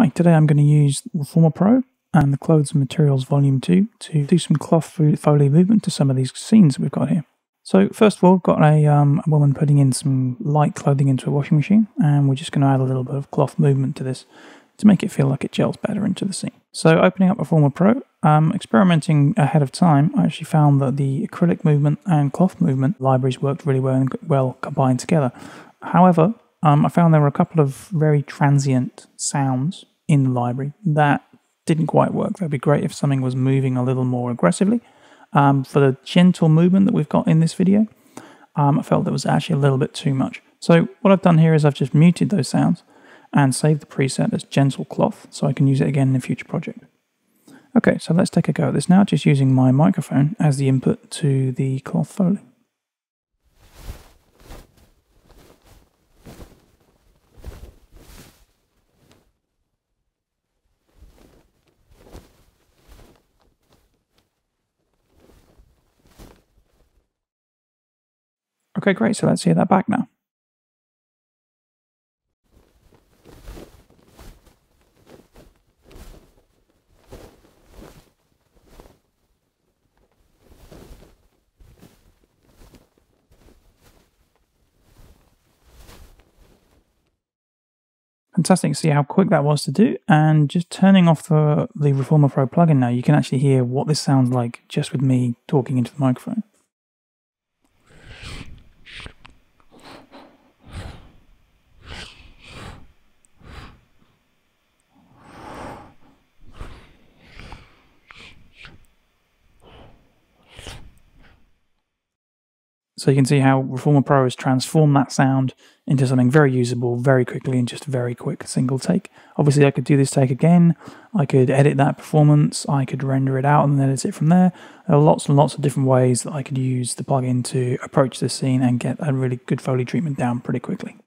Hi, today I'm going to use Reformer Pro and the Clothes and Materials Volume 2 to do some cloth foley movement to some of these scenes that we've got here. So first of all, we've got a, um, a woman putting in some light clothing into a washing machine and we're just going to add a little bit of cloth movement to this to make it feel like it gels better into the scene. So opening up Reformer Pro, um, experimenting ahead of time, I actually found that the acrylic movement and cloth movement libraries worked really well, well combined together. However, um, I found there were a couple of very transient sounds in the library that didn't quite work. That'd be great if something was moving a little more aggressively. Um, for the gentle movement that we've got in this video, um, I felt that was actually a little bit too much. So what I've done here is I've just muted those sounds and saved the preset as gentle cloth so I can use it again in a future project. Okay, so let's take a go at this now, just using my microphone as the input to the cloth foley. Okay, great. So let's hear that back now. Fantastic. See how quick that was to do. And just turning off the, the Reformer Pro plugin now, you can actually hear what this sounds like just with me talking into the microphone. So you can see how Reformer Pro has transformed that sound into something very usable very quickly in just a very quick single take. Obviously, I could do this take again. I could edit that performance. I could render it out and then edit it from there. There are lots and lots of different ways that I could use the plugin to approach this scene and get a really good Foley treatment down pretty quickly.